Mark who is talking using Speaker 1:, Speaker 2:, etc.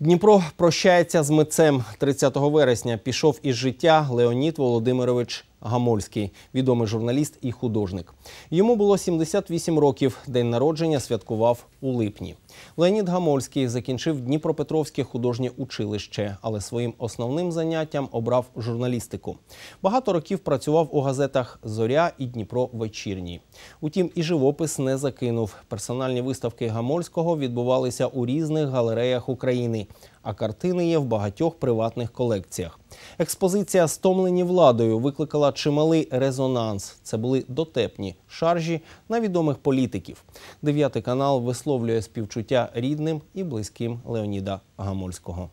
Speaker 1: Дніпро прощається з митцем 30 вересня. Пішов із життя Леонід Володимирович Гамольський, відомий журналіст і художник. Йому було 78 років. День народження святкував у липні. Леонід Гамольський закінчив Дніпропетровське художнє училище, але своїм основним заняттям обрав журналістику. Багато років працював у газетах Зоря і Дніпро вечірній. Утім, і живопис не закинув. Персональні виставки Гамольського відбувалися у різних галереях України, а картини є в багатьох приватних колекціях. Експозиція «Стомлені владою викликала чималий резонанс. Це були дотепні шаржі на відомих політиків. Дев'ятий канал висловлює співчуття рідним і близьким Леоніда Гамольського.